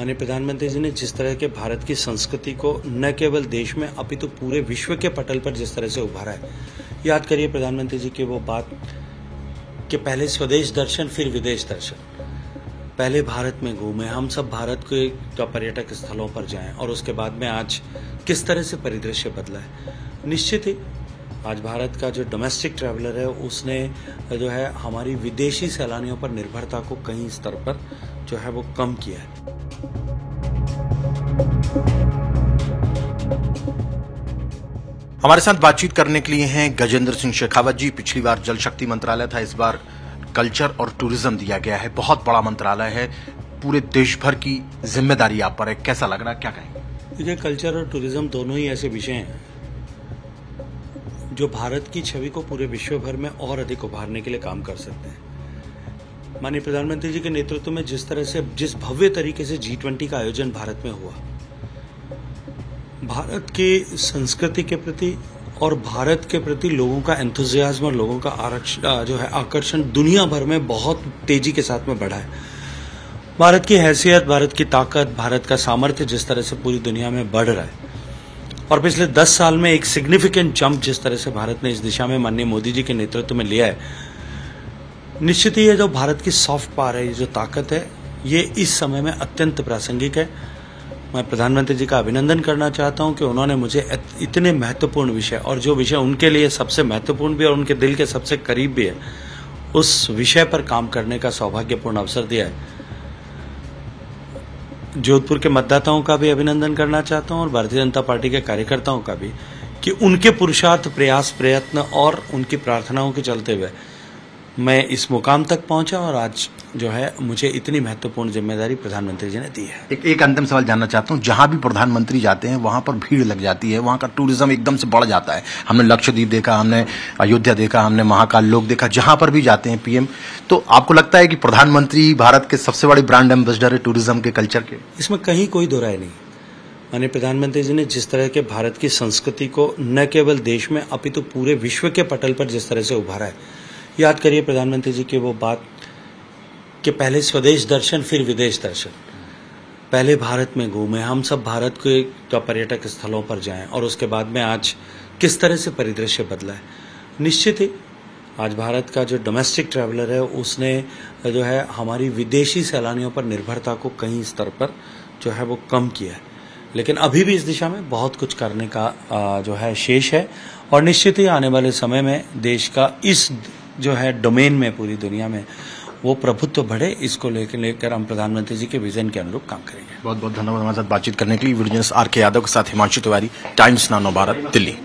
माननीय प्रधानमंत्री जी ने जिस तरह के भारत की संस्कृति को न केवल देश में, अपितु तो पूरे विश्व के पटल पर जिस तरह से उभारा है, याद करिए प्रधानमंत्री जी की वो बात कि पहले स्वदेश दर्शन, फिर विदेश दर्शन। पहले भारत में घूमे, हम सब भारत के तो पर्यटक स्थलों पर जाएँ, और उसके बाद में आज किस तरह से परिदृश्य बदला है। निश्चित ही आज भारत का जो डोमेस्टिक ट्रैवलर है उसने जो है हमारी विदेशी सैलानियों पर निर्भरता को कहीं स्तर पर जो है वो कम किया है। हमारे साथ बातचीत करने के लिए हैं गजेंद्र सिंह शेखावत जी। पिछली बार जल शक्ति मंत्रालय था इस बार कल्चर और टूरिज़्म दिया गया है। बहुत बड़ा मंत्रालय है। पूरे देश भर की ज़िम्मेदारी आप पर है। कैसा लग रहा है? क्या कहेंगे? देखिए कल्चर और टूरिज़्म दोनों ही ऐसे विषय हैं। जो भारत की छवि को पूरे विश्व भर में और अधिक उभारने के लिए काम कर सकते हैं। माननीय प्रधानमंत्री जी के नेतृत्व में जिस तरह से, जिस भव्य तरीके से जी ट्वेंटी का आयोजन भारत में हुआ, भारत की संस्कृति के प्रति और भारत के प्रति लोगों का एंथुजियाज्म और लोगों का आरक्षण जो है, आकर्षण दुनिया भर में बहुत तेज़ी के साथ में बढ़ा है। भारत की हैसियत, भारत की ताकत, भारत का सामर्थ्य जिस तरह से पूरी दुनिया में बढ़ रहा है और पिछले दस साल में एक सिग्निफिकेंट जंप जिस तरह से भारत ने इस दिशा में माननीय मोदी जी के नेतृत्व में लिया है, निश्चित ही ये जो भारत की सॉफ्ट पावर है, ये जो ताकत है, ये इस समय में अत्यंत प्रासंगिक है। मैं प्रधानमंत्री जी का अभिनंदन करना चाहता हूँ कि उन्होंने मुझे इतने महत्वपूर्ण विषय, और जो विषय उनके लिए सबसे महत्वपूर्ण भी और उनके दिल के सबसे करीब भी है, उस विषय पर काम करने का सौभाग्यपूर्ण अवसर दिया है। जोधपुर के मतदाताओं का भी अभिनंदन करना चाहता हूँ और भारतीय जनता पार्टी के कार्यकर्ताओं का भी कि उनके पुरुषार्थ, प्रयास, प्रयत्न और उनकी प्रार्थनाओं के चलते हुए मैं इस मुकाम तक पहुँचा और आज जो है मुझे इतनी महत्वपूर्ण ज़िम्मेदारी प्रधानमंत्री जी ने दी है। एक, एक अंतिम सवाल जानना चाहता हूँ। जहाँ भी प्रधानमंत्री जाते हैं वहाँ पर भीड़ लग जाती है वहाँ का टूरिज़्म एकदम से बढ़ जाता है। हमने लक्षद्वीप देखा हमने अयोध्या देखा हमने महाकाल लोक देखा जहाँ पर भी जाते हैं पीएम। तो आपको लगता है कि प्रधानमंत्री भारत के सबसे बड़े ब्रांड एम्बेसडर है टूरिज़्म के कल्चर के? इसमें कहीं कोई दो राय नहीं। माननीय प्रधानमंत्री जी ने जिस तरह के भारत की संस्कृति को न केवल देश में अपितु तो पूरे विश्व के पटल पर जिस तरह से उभारा है याद करिए प्रधानमंत्री जी की वो बात कि पहले स्वदेश दर्शन, फिर विदेश दर्शन। पहले भारत में घूमे, हम सब भारत के पर्यटक स्थलों पर जाएँ और उसके बाद में आज किस तरह से परिदृश्य बदला है? निश्चित ही, आज भारत का जो डोमेस्टिक ट्रैवलर है, उसने जो है हमारी विदेशी सैलानियों पर निर्भरता को कहीं स्तर पर जो है वो कम किया है। लेकिन अभी भी इस दिशा में बहुत कुछ करने का जो है शेष है। और निश्चित ही आने वाले समय में देश का इस जो है डोमेन में, पूरी दुनिया में, वो प्रभुत्व बढ़े, इसको लेकर लेकर हम प्रधानमंत्री जी के विजन के अनुरूप काम करेंगे। बहुत बहुत धन्यवाद हमारे साथ बातचीत करने के लिए। आर के यादव के साथ हिमांशु तिवारी, टाइम्स नानो भारत, दिल्ली।